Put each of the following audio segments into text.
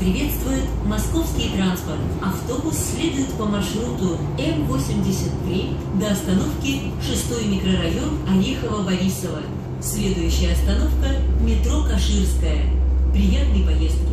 приветствует московский транспорт. Автобус следует по маршруту М-83 до остановки 6 микрорайон Орехово-Борисово. Следующая остановка – метро Каширская. Приятной поездки!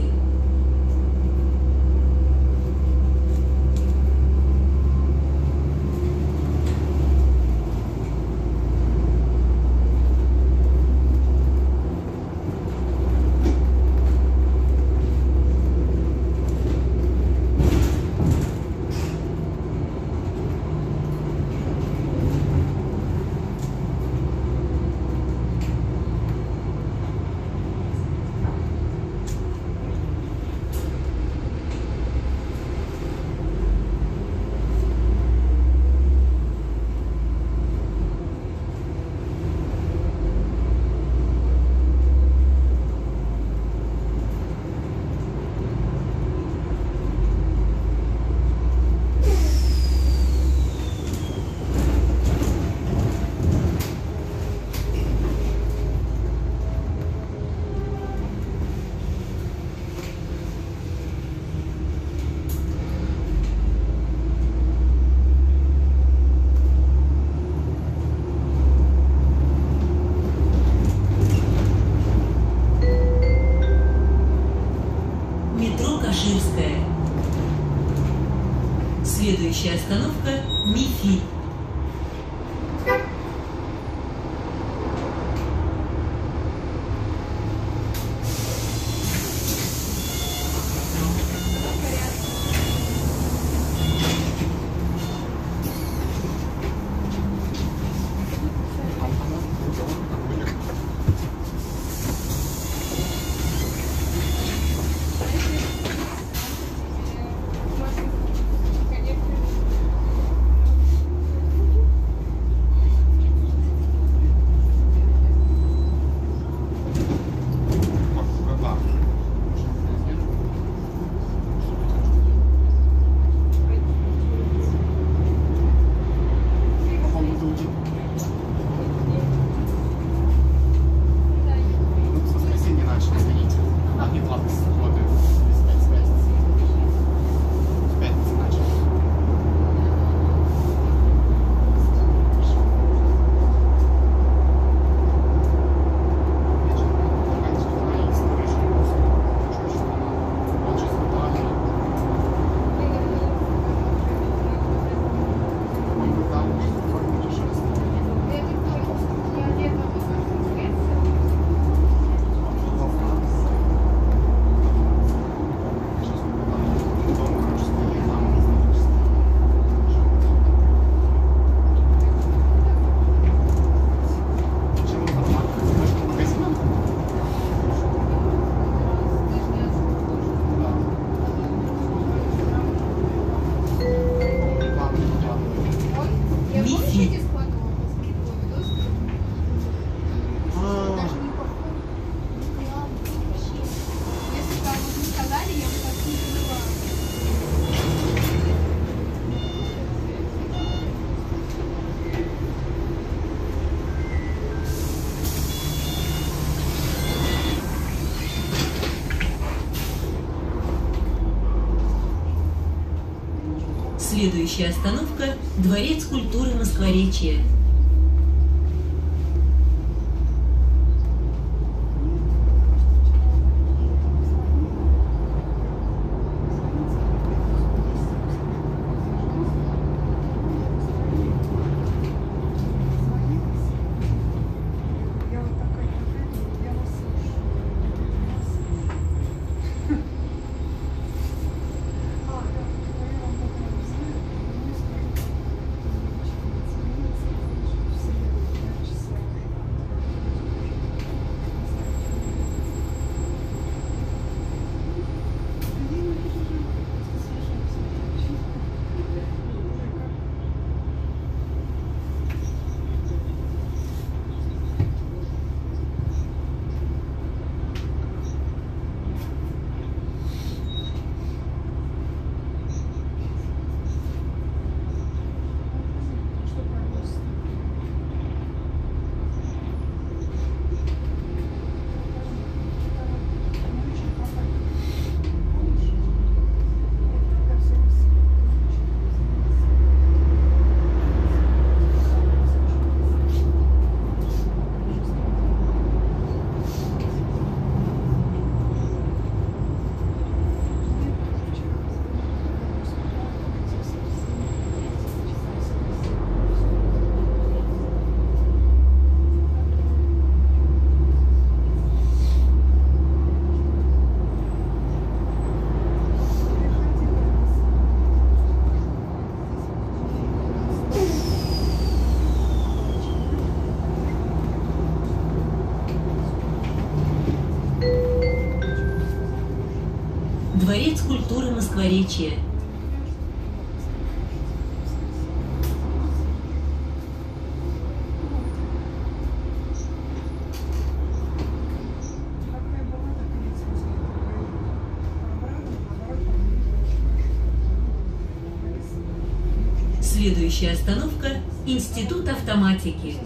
Метро Каширская. Следующая остановка – МИФИ. Следующая остановка – Дворец культуры Москворечья. Москворечья. Следующая остановка – Институт автоматики.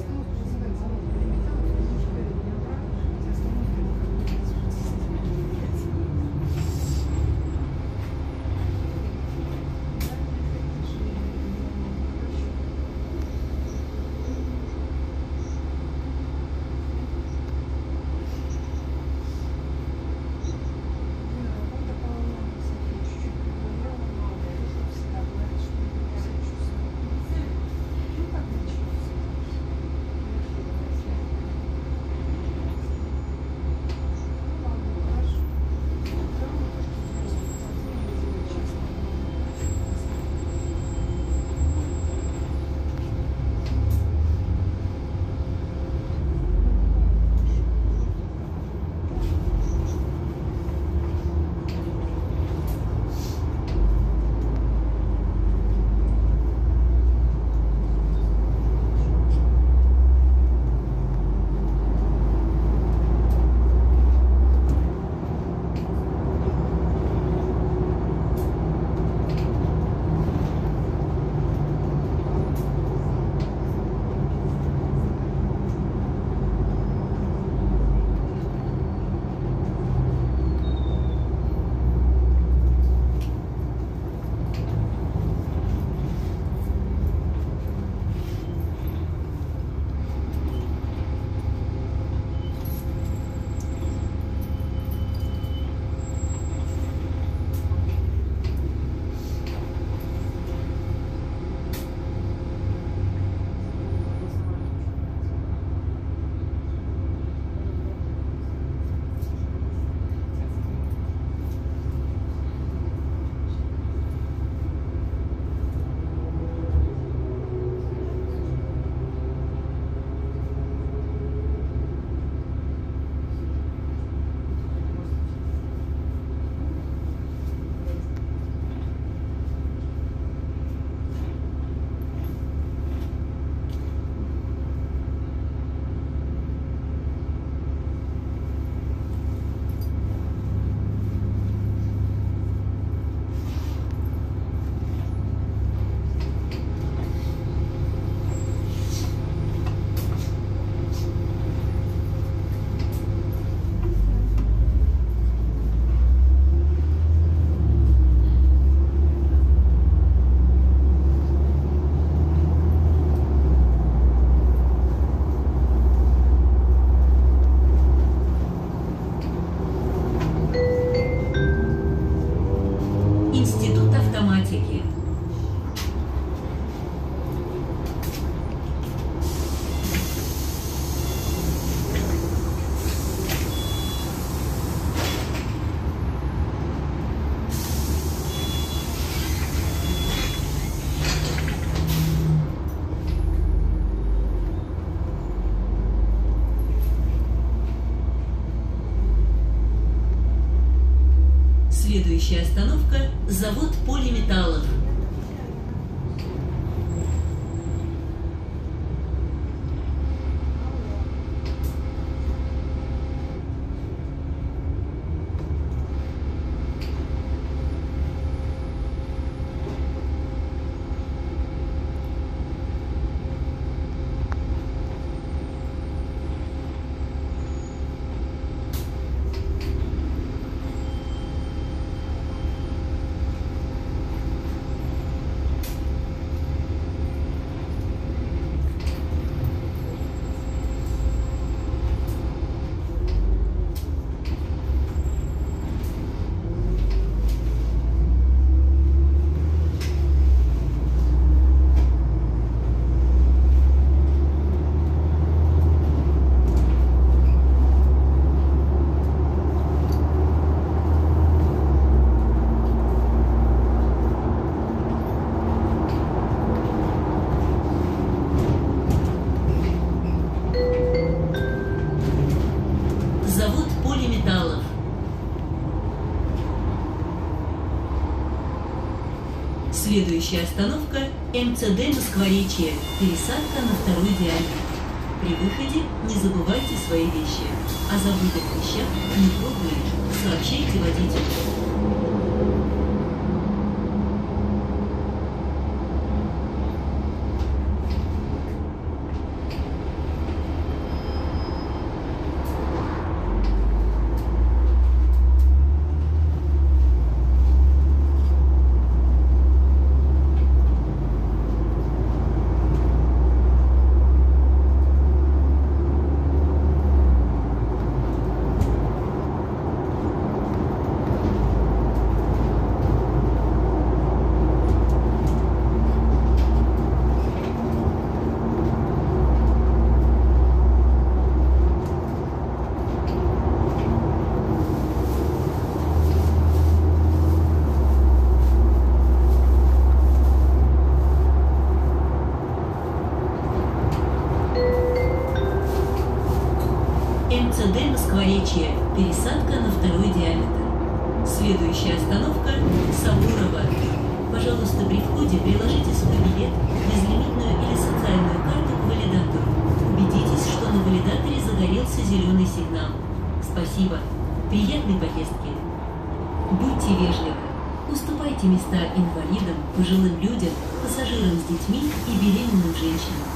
Следующая остановка – завод полиметаллов. Следующая остановка – МЦД Москворечье. Пересадка на второй диаметр. При выходе не забывайте свои вещи. О забытых вещах не трогайте. Сообщайте водителю. Уступайте места инвалидам, пожилым людям, пассажирам с детьми и беременным женщинам.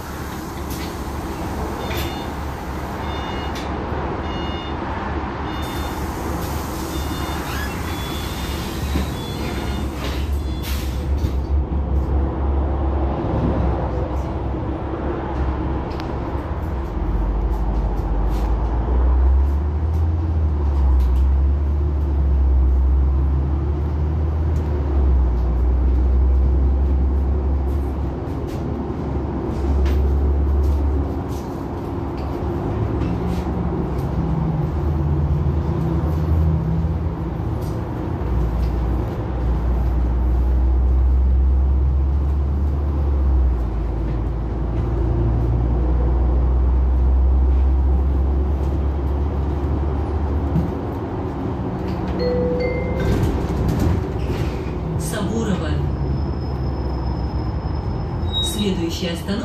Следующая остановка – Борисовский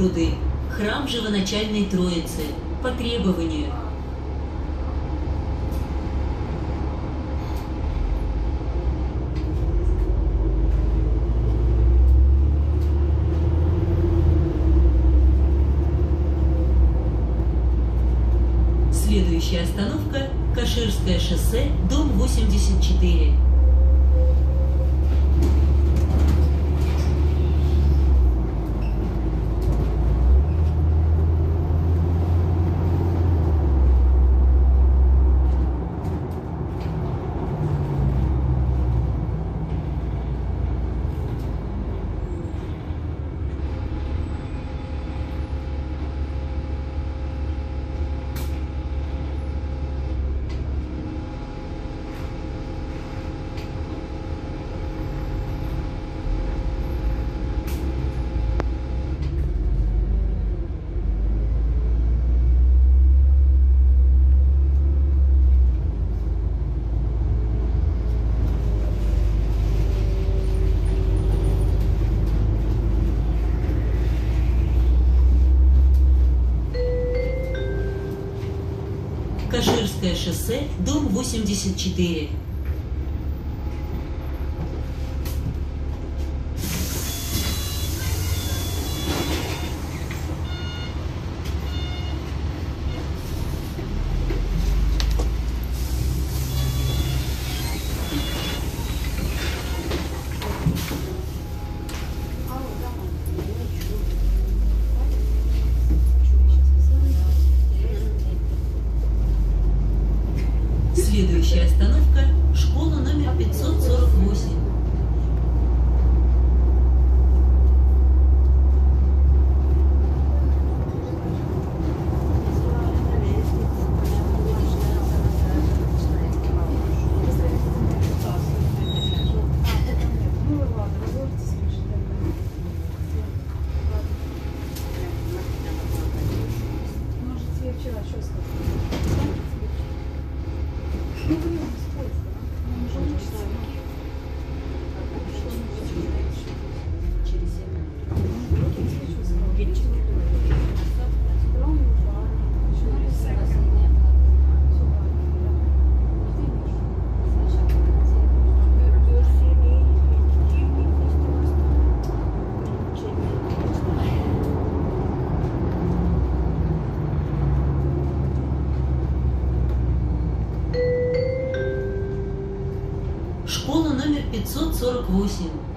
пруды, храм Живоначальной Троицы. По требованию. Курское шоссе, дом 84. 948.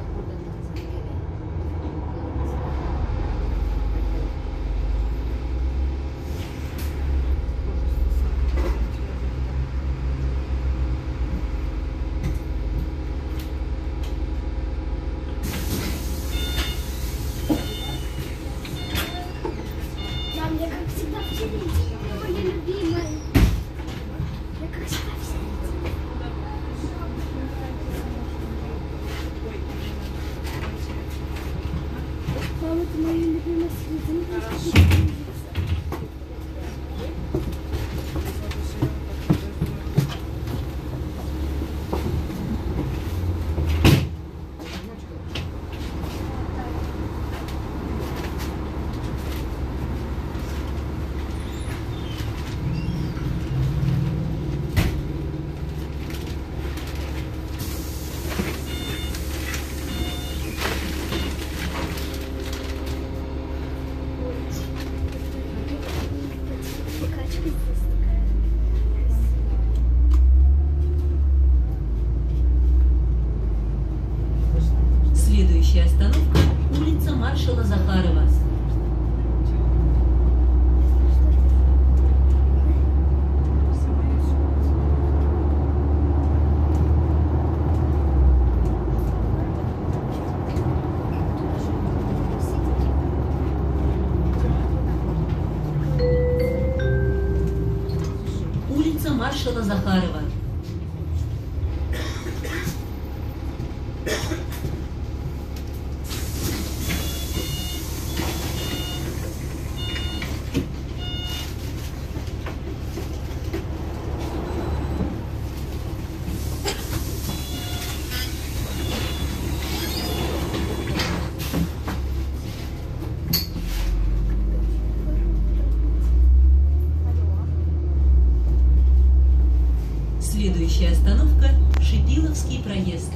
Остановка Шипиловский проезд.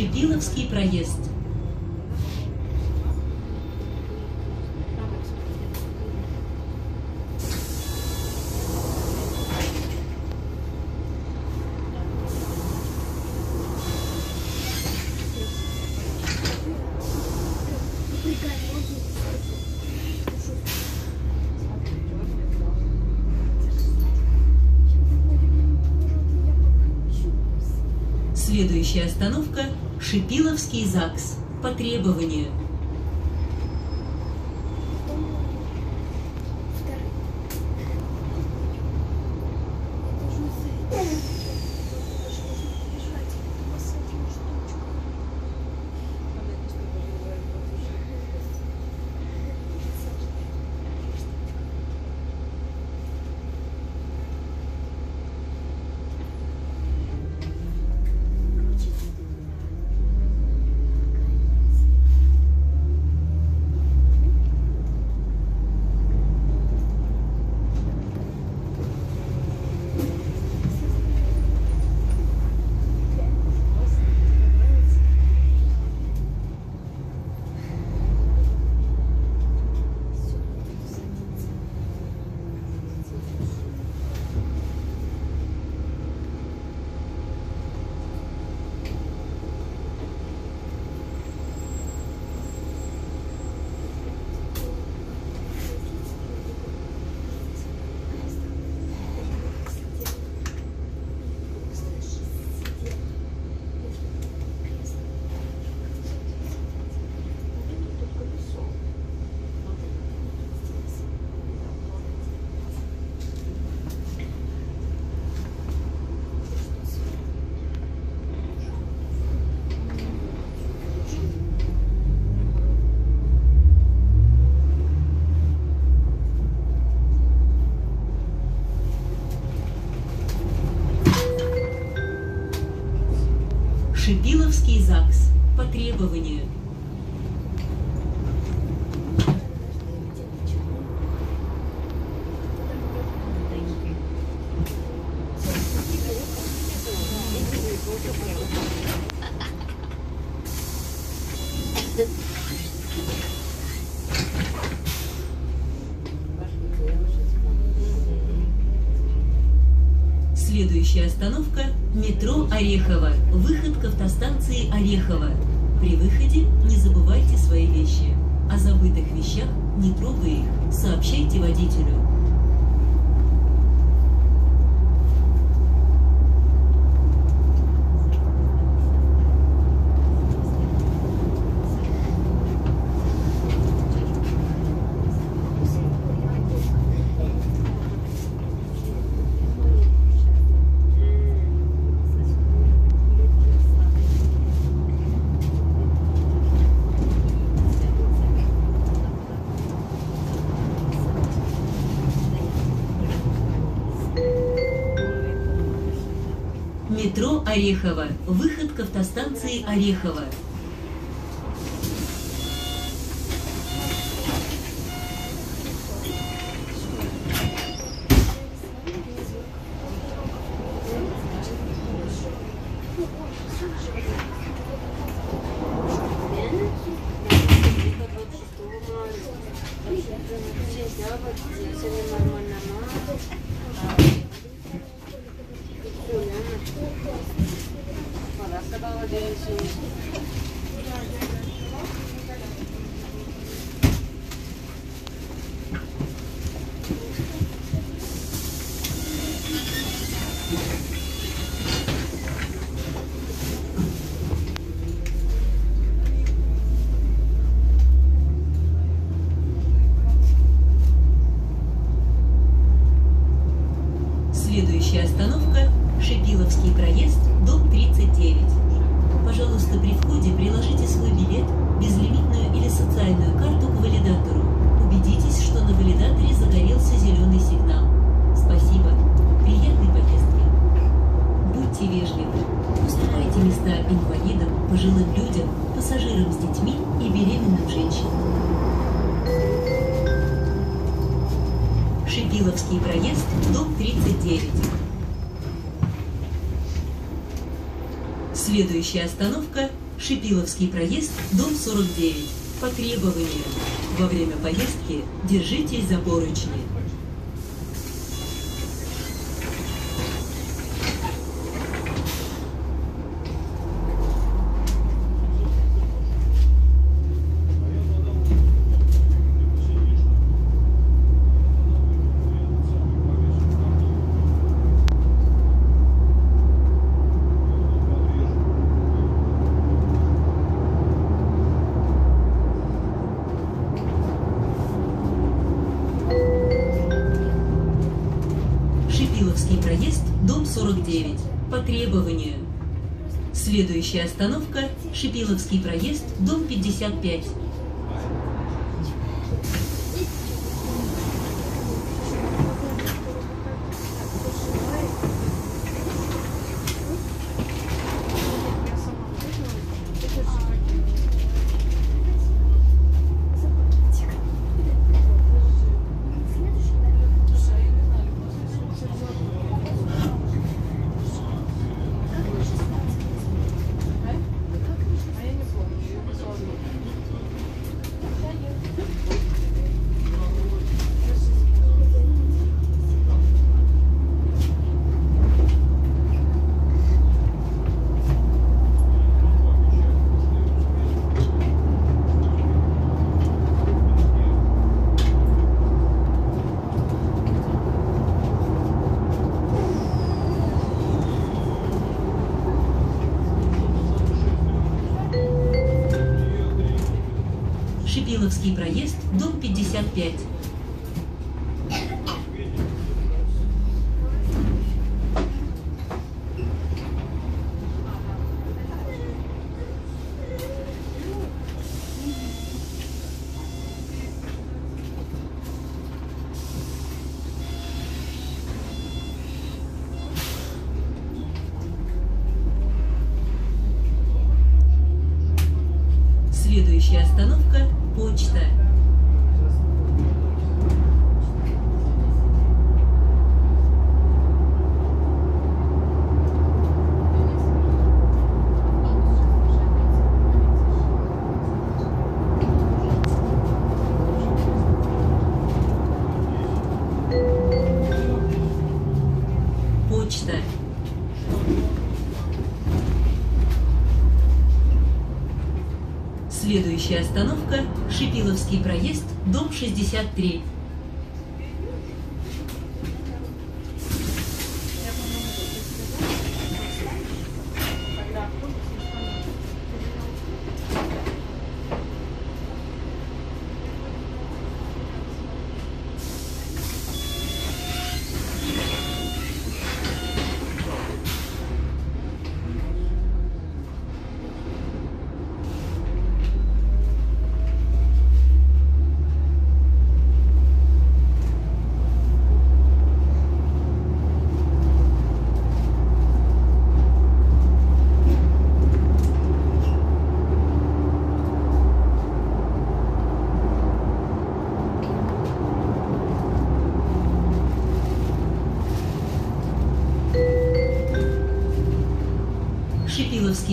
Шипиловский проезд. Следующая остановка Шипиловский ЗАГС. По требованию. Шипиловский ЗАГС. По требованию. Следующая остановка – метро Орехово. Выход к автостанции Орехово. При выходе не забывайте свои вещи. О забытых вещах не трогая их, сообщайте водителю. Метро Орехово. Выход к автостанции Орехово. Следующая остановка – Шипиловский проезд, дом 39. Следующая остановка – Шипиловский проезд, дом 49. По требованию. Во время поездки держитесь за поручни. Шипиловский проезд, дом 49. По требованию. Следующая остановка – Шипиловский проезд, дом 55. Шипиловский проезд, дом 55. Следующая остановка – Шипиловский проезд, дом 63.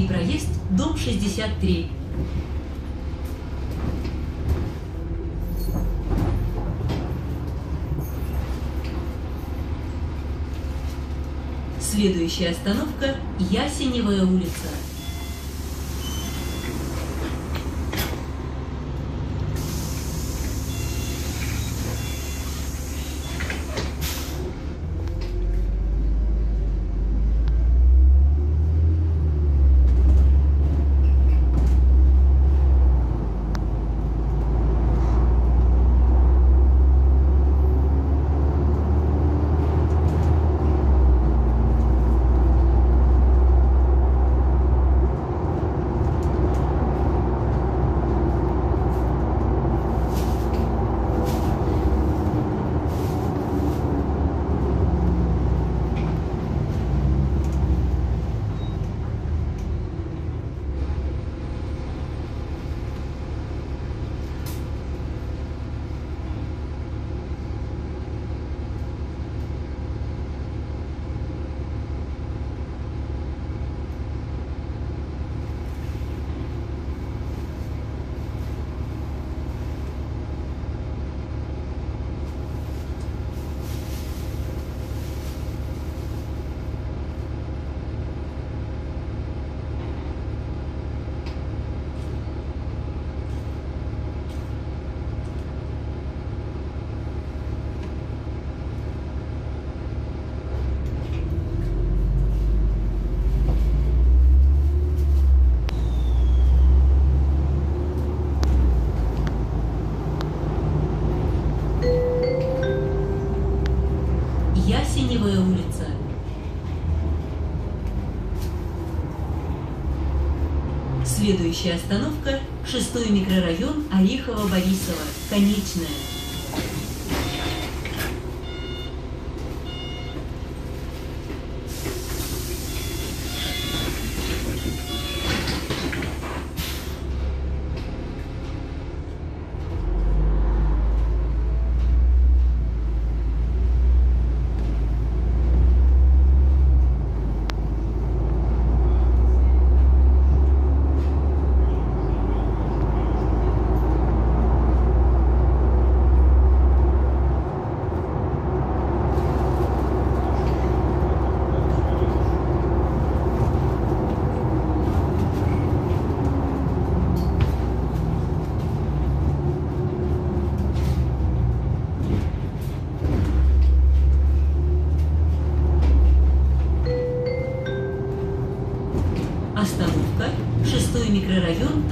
Шипиловский проезд, дом 63. Следующая остановка – Ясеневая улица. Следующая остановка – шестой микрорайон Орехово-Борисово. Конечная. Остановка – шестой микрорайон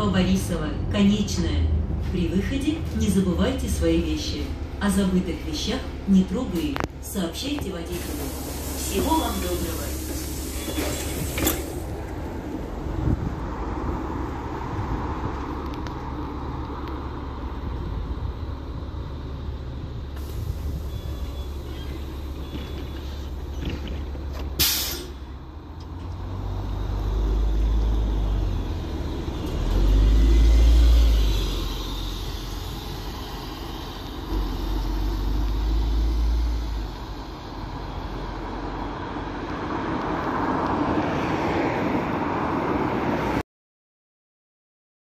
Орехово-Борисово. Конечная. При выходе не забывайте свои вещи. О забытых вещах не трогай их. Сообщайте водителю. Всего вам доброго.